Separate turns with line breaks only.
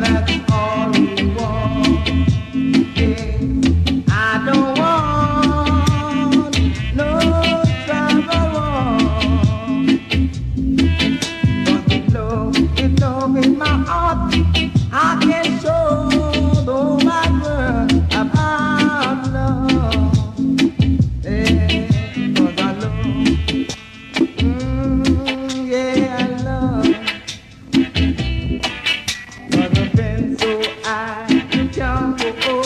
that oh.